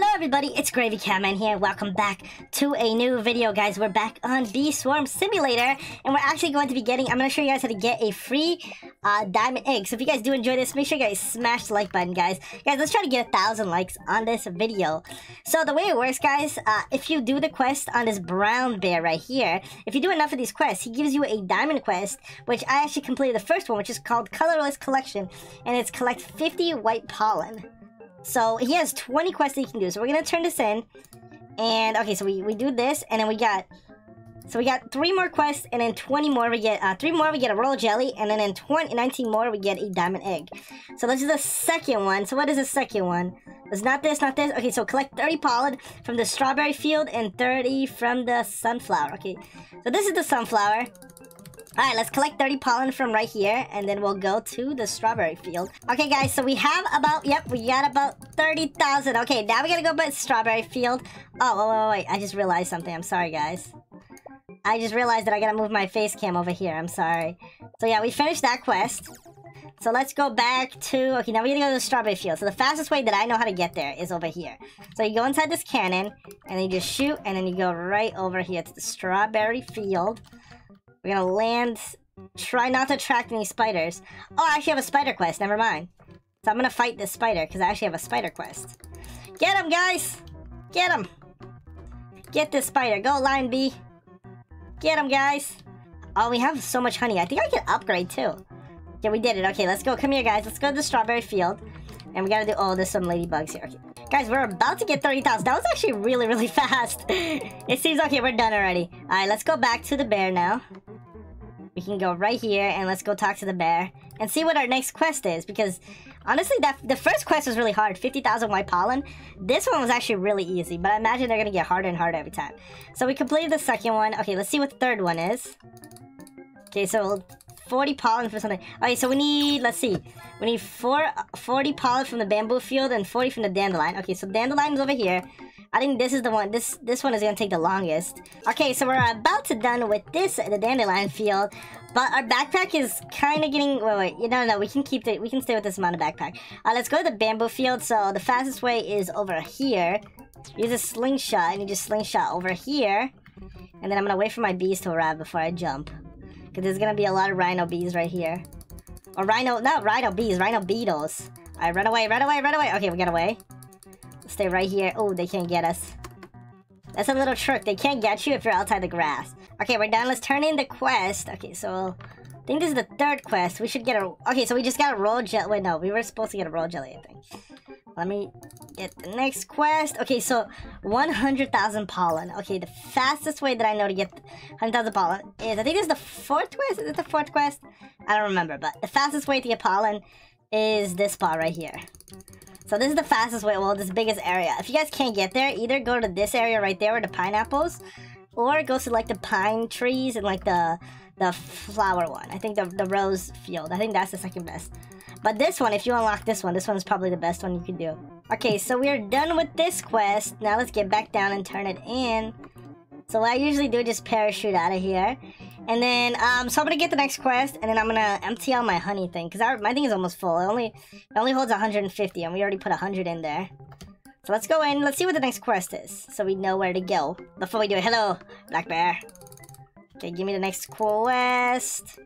Hello everybody, it's Gravy Catman here. Welcome back to a new video, guys. We're back on Bee Swarm Simulator, and we're actually going to be getting, I'm going to show you guys how to get a free uh, diamond egg. So if you guys do enjoy this, make sure you guys smash the like button, guys. Guys, let's try to get a thousand likes on this video. So the way it works, guys, uh, if you do the quest on this brown bear right here, if you do enough of these quests, he gives you a diamond quest, which I actually completed the first one, which is called Colorless Collection, and it's collect 50 white pollen. So he has 20 quests that he can do. So we're gonna turn this in. And okay, so we, we do this, and then we got so we got three more quests, and then 20 more we get, uh, three more we get a royal jelly, and then in 20, 19 more we get a diamond egg. So this is the second one. So what is the second one? It's not this, not this. Okay, so collect 30 pollen from the strawberry field and 30 from the sunflower. Okay, so this is the sunflower. Alright, let's collect 30 pollen from right here, and then we'll go to the strawberry field. Okay, guys, so we have about, yep, we got about 30,000. Okay, now we gotta go by the strawberry field. Oh, wait, wait, wait, I just realized something. I'm sorry, guys. I just realized that I gotta move my face cam over here. I'm sorry. So yeah, we finished that quest. So let's go back to... Okay, now we gotta go to the strawberry field. So the fastest way that I know how to get there is over here. So you go inside this cannon, and then you just shoot, and then you go right over here to the strawberry field. We're gonna land. Try not to attract any spiders. Oh, I actually have a spider quest. Never mind. So I'm gonna fight this spider because I actually have a spider quest. Get him, guys! Get him! Get this spider. Go, Lion Bee. Get him, guys. Oh, we have so much honey. I think I can upgrade too. Yeah, we did it. Okay, let's go. Come here, guys. Let's go to the strawberry field. And we gotta do... Oh, there's some ladybugs here. Okay. Guys, we're about to get 30,000. That was actually really, really fast. it seems okay. We're done already. All right, let's go back to the bear now. We can go right here and let's go talk to the bear and see what our next quest is because honestly that the first quest was really hard 50,000 white pollen. This one was actually really easy but I imagine they're gonna get harder and harder every time. So we completed the second one. Okay let's see what the third one is. Okay so 40 pollen for something. Okay so we need let's see. We need four 40 pollen from the bamboo field and 40 from the dandelion. Okay so dandelion is over here I think this is the one. This this one is gonna take the longest. Okay, so we're about to done with this the dandelion field, but our backpack is kind of getting. Wait, wait. No, no, we can keep it. We can stay with this amount of backpack. Uh, let's go to the bamboo field. So the fastest way is over here. Use a slingshot, and you just slingshot over here, and then I'm gonna wait for my bees to arrive before I jump, because there's gonna be a lot of rhino bees right here, or rhino, not rhino bees, rhino beetles. Alright, run away, run away, run away. Okay, we got away. Stay right here. Oh, they can't get us. That's a little trick. They can't get you if you're outside the grass. Okay, we're done. Let's turn in the quest. Okay, so... I think this is the third quest. We should get a... Okay, so we just got a roll jelly. Wait, no. We were supposed to get a roll jelly, I think. Let me get the next quest. Okay, so 100,000 pollen. Okay, the fastest way that I know to get 100,000 pollen is... I think this is the fourth quest. Is it the fourth quest? I don't remember, but the fastest way to get pollen is this spot right here. So this is the fastest way, well, this biggest area. If you guys can't get there, either go to this area right there with the pineapples, or go to like the pine trees and like the the flower one. I think the, the rose field. I think that's the second best. But this one, if you unlock this one, this one is probably the best one you can do. Okay, so we're done with this quest. Now let's get back down and turn it in. So what I usually do just parachute out of here. And then, um, so I'm gonna get the next quest, and then I'm gonna empty out my honey thing, because my thing is almost full. It only, it only holds 150, and we already put 100 in there. So let's go in, let's see what the next quest is, so we know where to go. Before we do it, hello, Black Bear. Okay, give me the next quest.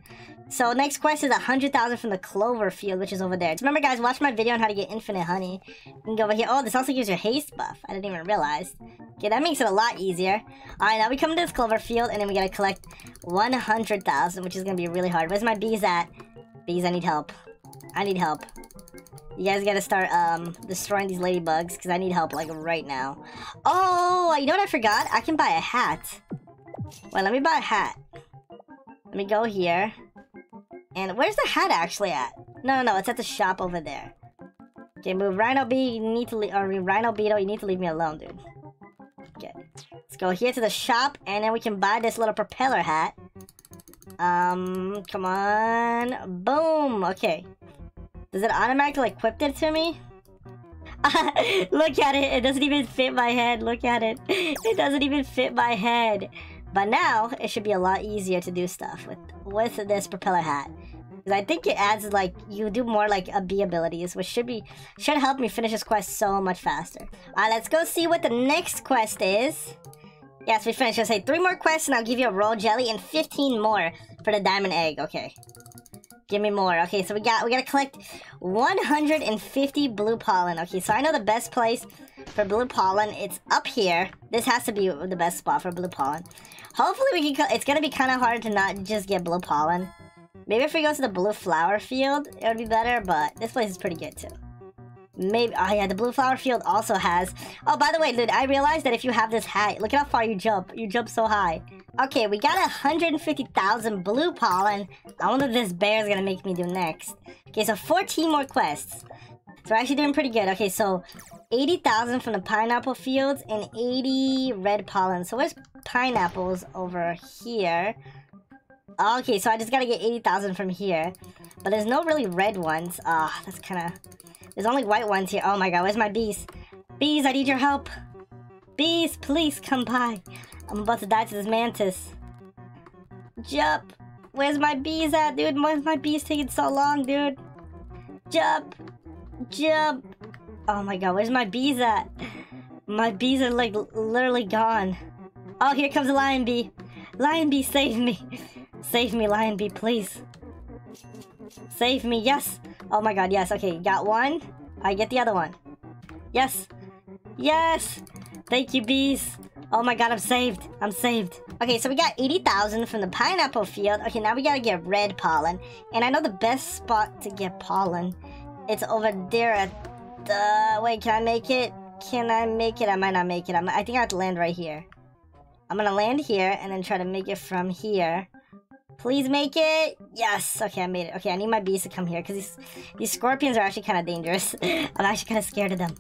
So next quest is 100,000 from the clover field, which is over there. Remember guys, watch my video on how to get infinite honey. You can go over here. Oh, this also gives you a haste buff. I didn't even realize. Okay, that makes it a lot easier. Alright, now we come to this clover field, and then we gotta collect 100,000, which is gonna be really hard. Where's my bees at? Bees, I need help. I need help. You guys gotta start um destroying these ladybugs, because I need help, like, right now. Oh, you know what I forgot? I can buy a hat. Well, let me buy a hat. Let me go here. And where's the hat actually at? No, no, no, it's at the shop over there. Okay, move Rhino Bee, you need to leave, or Rhino Beetle, you need to leave me alone, dude. Okay, let's go here to the shop, and then we can buy this little propeller hat. Um, come on. Boom, okay. Does it automatically equip it to me? Look at it, it doesn't even fit my head, look at it. It doesn't even fit my head. But now, it should be a lot easier to do stuff with, with this propeller hat. I think it adds like you do more like a bee abilities, which should be should help me finish this quest so much faster. Alright, let's go see what the next quest is. Yes, we finished. I'll say three more quests and I'll give you a roll jelly and 15 more for the diamond egg. Okay. Give me more. Okay, so we got we gotta collect 150 blue pollen. Okay, so I know the best place for blue pollen. It's up here. This has to be the best spot for blue pollen. Hopefully we can. It's gonna be kind of hard to not just get blue pollen. Maybe if we go to the blue flower field, it would be better. But this place is pretty good too. Maybe. Oh yeah, the blue flower field also has. Oh, by the way, dude, I realized that if you have this hat, look at how far you jump. You jump so high. Okay, we got 150,000 blue pollen. I wonder what this bear is gonna make me do next. Okay, so 14 more quests. So we're actually doing pretty good. Okay, so 80,000 from the pineapple fields and 80 red pollen. So where's pineapples over here? Okay, so I just gotta get 80,000 from here. But there's no really red ones. Ah, oh, that's kind of... There's only white ones here. Oh my god, where's my bees? Bees, I need your help. Bees, please come by. I'm about to die to this mantis. Jump. Where's my bees at, dude? Where's my bees taking so long, dude? Jump. Jump. Oh my god, where's my bees at? My bees are like literally gone. Oh, here comes a lion bee. Lion bee, save me. Save me, lion bee, please. Save me, yes. Oh my god, yes. Okay, got one. I get the other one. Yes. Yes. Thank you, bees. Oh my god, I'm saved. I'm saved. Okay, so we got 80,000 from the pineapple field. Okay, now we gotta get red pollen. And I know the best spot to get pollen. It's over there at the... Wait, can I make it? Can I make it? I might not make it. I'm, I think I have to land right here. I'm gonna land here and then try to make it from here. Please make it. Yes. Okay, I made it. Okay, I need my bees to come here because these, these scorpions are actually kind of dangerous. I'm actually kind of scared of them.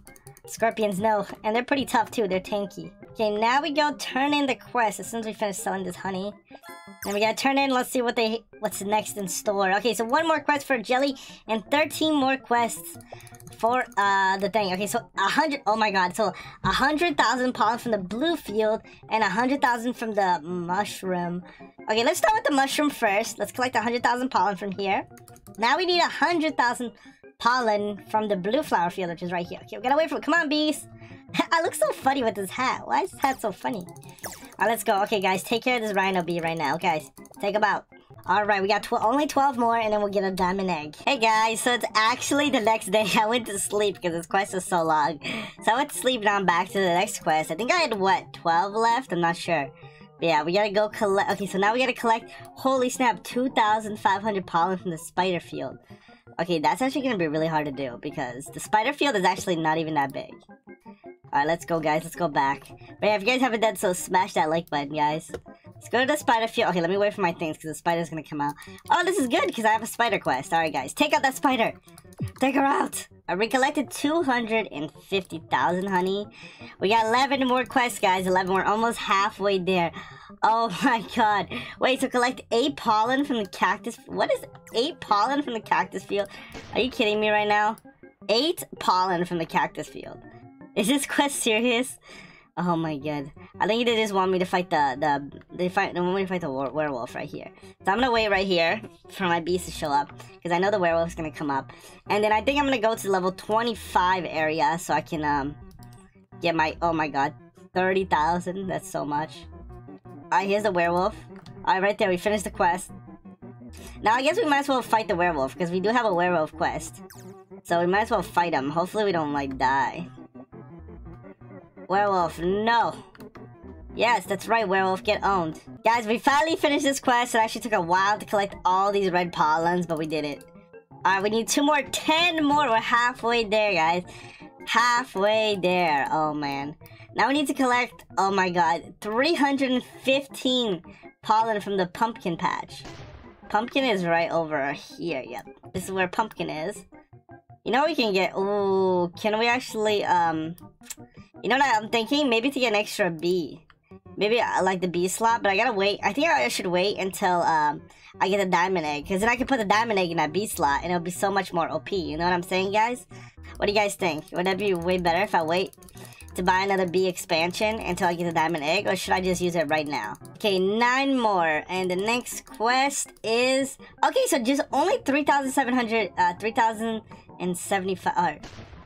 Scorpions, no. And they're pretty tough, too. They're tanky. Okay, now we go turn in the quest as soon as we finish selling this honey. Then we gotta turn in, let's see what they what's next in store. Okay, so one more quest for Jelly and 13 more quests for uh the thing. Okay, so a hundred oh my god, so a hundred thousand pollen from the blue field and a hundred thousand from the mushroom. Okay, let's start with the mushroom first. Let's collect a hundred thousand pollen from here. Now we need a hundred thousand pollen from the blue flower field, which is right here. Okay, we gotta wait for it. Come on, bees. I look so funny with this hat. Why is this hat so funny? Alright, let's go. Okay, guys, take care of this rhino bee right now. Guys, take him out. Alright, we got tw only 12 more, and then we'll get a diamond egg. Hey, guys, so it's actually the next day. I went to sleep because this quest was so long. So I went to sleep, now I'm back to the next quest. I think I had, what, 12 left? I'm not sure. But yeah, we gotta go collect... Okay, so now we gotta collect, holy snap, 2,500 pollen from the spider field. Okay, that's actually gonna be really hard to do because the spider field is actually not even that big. Alright, let's go, guys. Let's go back. But yeah, if you guys haven't done so, smash that like button, guys. Let's go to the spider field. Okay, let me wait for my things because the spider's gonna come out. Oh, this is good because I have a spider quest. Alright, guys. Take out that spider. Take her out. I recollected 250,000 honey. We got 11 more quests, guys. 11. We're almost halfway there. Oh my god. Wait, so collect 8 pollen from the cactus... What is 8 pollen from the cactus field? Are you kidding me right now? 8 pollen from the cactus field. Is this quest serious? Oh my god. I think they just want me to fight the, the, they fight, they want me to fight the werewolf right here. So I'm gonna wait right here for my beast to show up. Because I know the werewolf's gonna come up. And then I think I'm gonna go to the level 25 area so I can, um, get my, oh my god, 30,000. That's so much. Alright, here's the werewolf. Alright, right there, we finished the quest. Now, I guess we might as well fight the werewolf, because we do have a werewolf quest. So we might as well fight him. Hopefully we don't, like, die. Werewolf, no. Yes, that's right, werewolf, get owned. Guys, we finally finished this quest. It actually took a while to collect all these red pollens, but we did it. Alright, we need two more, 10 more. We're halfway there, guys. Halfway there. Oh, man. Now we need to collect, oh my god, 315 pollen from the pumpkin patch. Pumpkin is right over here, yep. This is where pumpkin is. You know we can get, oh, can we actually, um, you know what I'm thinking? Maybe to get an extra bee. Maybe I like the bee slot, but I gotta wait. I think I should wait until um, I get a diamond egg. Because then I can put the diamond egg in that bee slot, and it'll be so much more OP. You know what I'm saying, guys? What do you guys think? Would that be way better if I wait? to buy another bee expansion until I get the diamond egg, or should I just use it right now? Okay, nine more, and the next quest is... Okay, so just only 3,700, uh, 3,075, uh,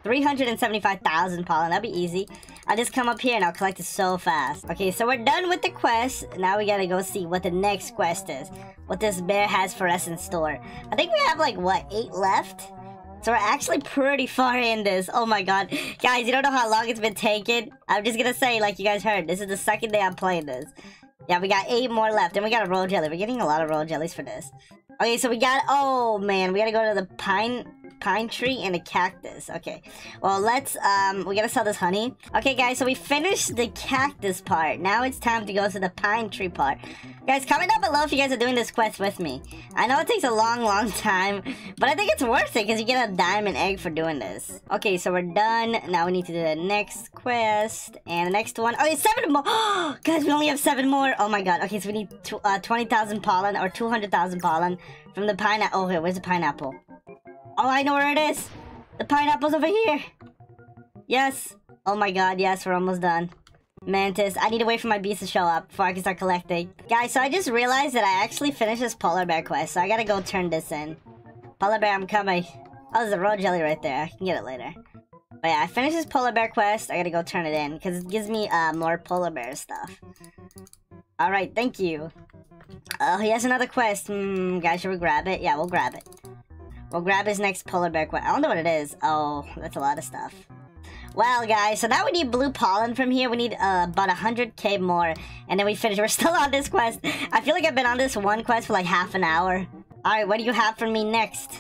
375,000 pollen. That'd be easy. I'll just come up here and I'll collect it so fast. Okay, so we're done with the quest. Now we gotta go see what the next quest is. What this bear has for us in store. I think we have like, what, eight left? So we're actually pretty far in this. Oh my god. Guys, you don't know how long it's been taking. I'm just gonna say, like you guys heard, this is the second day I'm playing this. Yeah, we got eight more left. And we got a roll jelly. We're getting a lot of roll jellies for this. Okay, so we got... Oh, man. We gotta go to the pine pine tree and a cactus. Okay. Well, let's, um, we gotta sell this honey. Okay, guys, so we finished the cactus part. Now it's time to go to the pine tree part. Guys, comment down below if you guys are doing this quest with me. I know it takes a long, long time, but I think it's worth it because you get a diamond egg for doing this. Okay, so we're done. Now we need to do the next quest. And the next one. Oh, it's seven more. guys, we only have seven more. Oh my god. Okay, so we need uh, 20,000 pollen or 200,000 pollen from the pineapple. Oh, here, where's the pineapple? Oh, I know where it is. The pineapple's over here. Yes. Oh my god, yes, we're almost done. Mantis, I need to wait for my beast to show up before I can start collecting. Guys, so I just realized that I actually finished this polar bear quest, so I gotta go turn this in. Polar bear, I'm coming. Oh, there's a royal jelly right there. I can get it later. But yeah, I finished this polar bear quest. I gotta go turn it in, because it gives me uh, more polar bear stuff. Alright, thank you. Oh, he has another quest. Hmm, guys, should we grab it? Yeah, we'll grab it. We'll grab his next polar bear quest. I don't know what it is. Oh, that's a lot of stuff. Well, guys, so now we need blue pollen from here. We need uh, about 100k more. And then we finish. We're still on this quest. I feel like I've been on this one quest for like half an hour. Alright, what do you have for me next?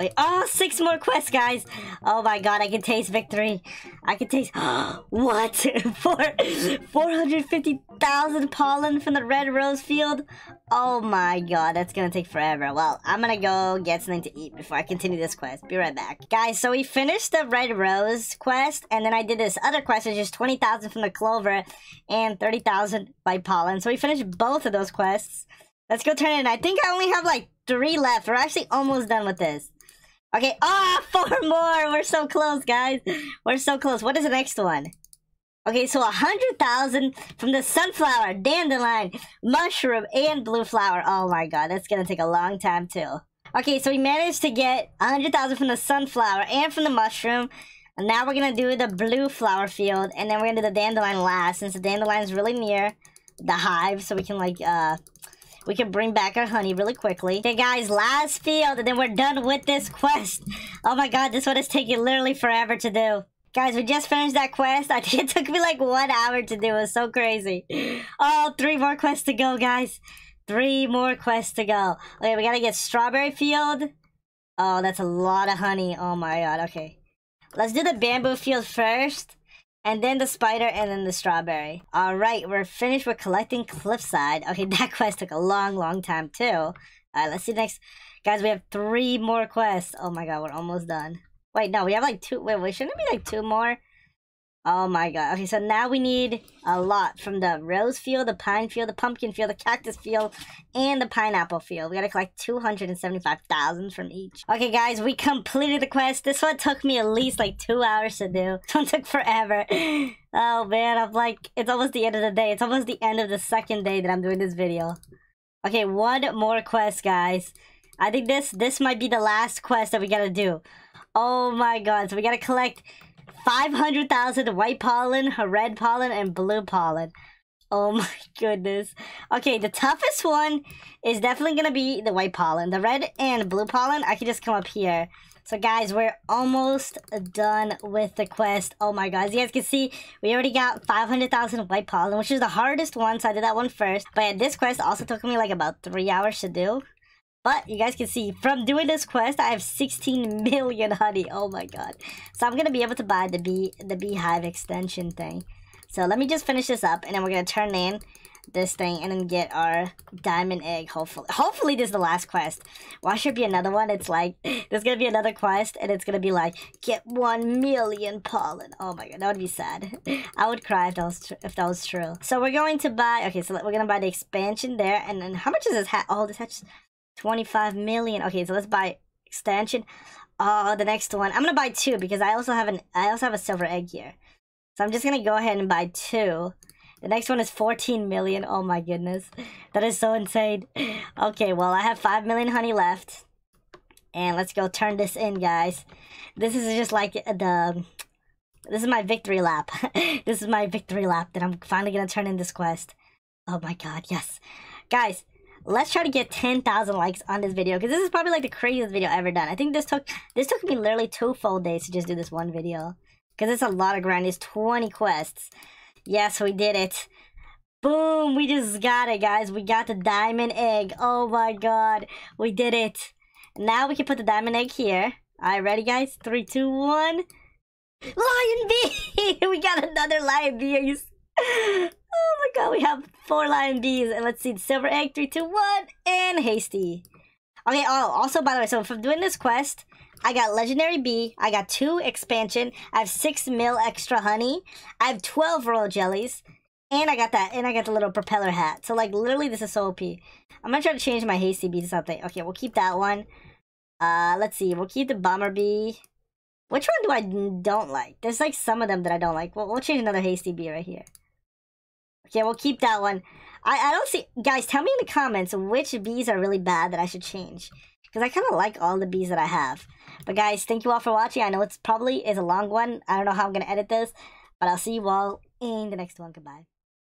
Wait, oh, six more quests, guys. Oh my god, I can taste victory. I can taste... what? For 450,000 pollen from the red rose field? Oh my god, that's gonna take forever. Well, I'm gonna go get something to eat before I continue this quest. Be right back. Guys, so we finished the red rose quest, and then I did this other quest, which is 20,000 from the clover and 30,000 by pollen. So we finished both of those quests. Let's go turn in. I think I only have like three left. We're actually almost done with this. Okay, ah, oh, four more. We're so close, guys. We're so close. What is the next one? Okay, so a hundred thousand from the sunflower, dandelion, mushroom, and blue flower. Oh my god, that's gonna take a long time too. Okay, so we managed to get a hundred thousand from the sunflower and from the mushroom. And now we're gonna do the blue flower field, and then we're gonna do the dandelion last, since the dandelion is really near the hive, so we can like uh we can bring back our honey really quickly. Okay, guys, last field, and then we're done with this quest. Oh my god, this one is taking literally forever to do. Guys, we just finished that quest. I think it took me like one hour to do. It was so crazy. Oh, three more quests to go, guys. Three more quests to go. Okay, we gotta get Strawberry Field. Oh, that's a lot of honey. Oh my god, okay. Let's do the bamboo field first. And then the spider, and then the strawberry. Alright, we're finished with collecting Cliffside. Okay, that quest took a long, long time too. Alright, let's see next. Guys, we have three more quests. Oh my god, we're almost done. Wait, no, we have like two. Wait, wait, shouldn't it be like two more? Oh my god. Okay, so now we need a lot from the rose field, the pine field, the pumpkin field, the cactus field, and the pineapple field. We gotta collect 275,000 from each. Okay, guys, we completed the quest. This one took me at least like two hours to do. This one took forever. Oh man, I'm like, it's almost the end of the day. It's almost the end of the second day that I'm doing this video. Okay, one more quest, guys. I think this this might be the last quest that we gotta do. Oh my god, so we gotta collect 500,000 white pollen, red pollen, and blue pollen. Oh my goodness. Okay, the toughest one is definitely going to be the white pollen. The red and blue pollen, I can just come up here. So guys, we're almost done with the quest. Oh my god, as you guys can see, we already got 500,000 white pollen, which is the hardest one, so I did that one first. But this quest also took me like about 3 hours to do. But you guys can see, from doing this quest, I have 16 million honey. Oh my god. So I'm going to be able to buy the bee, the beehive extension thing. So let me just finish this up, and then we're going to turn in this thing and then get our diamond egg, hopefully. Hopefully this is the last quest. Why should be another one? It's like, there's to be another quest, and it's to be like, get 1 million pollen. Oh my god, that would be sad. I would cry if that was, if that was true. So we're going to buy, okay, so we're to buy the expansion there, and then how much is this hat? Oh, this hat's 25 million. Okay, so let's buy extension. Oh, uh, the next one. I'm gonna buy two because I also have an I also have a silver egg here. So I'm just gonna go ahead and buy two. The next one is 14 million. Oh my goodness. That is so insane. Okay, well, I have 5 million honey left. And let's go turn this in, guys. This is just like the... This is my victory lap. this is my victory lap that I'm finally gonna turn in this quest. Oh my god, yes. Guys, let's try to get 10,000 likes on this video because this is probably like the craziest video ever done. I think this took this took me literally two full days to just do this one video because it's a lot of grind. It's 20 quests. Yes, we did it. Boom, we just got it, guys. We got the diamond egg. Oh my god, we did it. Now we can put the diamond egg here. All right, ready, guys? Three, two, one. Lion bee! we got another lion bee. Are you... Oh my god, we have four lion bees. And let's see, silver egg, three, two, one, and hasty. Okay, oh, also, by the way, so from doing this quest, I got legendary bee, I got two expansion, I have six mil extra honey, I have 12 royal jellies, and I got that, and I got the little propeller hat. So, like, literally, this is so OP. I'm gonna try to change my hasty bee to something. Okay, we'll keep that one. Uh, let's see, we'll keep the bomber bee. Which one do I don't like? There's, like, some of them that I don't like. Well, we'll change another hasty bee right here. Okay, we'll keep that one. I, I don't see... Guys, tell me in the comments which bees are really bad that I should change. Because I kind of like all the bees that I have. But guys, thank you all for watching. I know it's probably is a long one. I don't know how I'm going to edit this. But I'll see you all in the next one. Goodbye.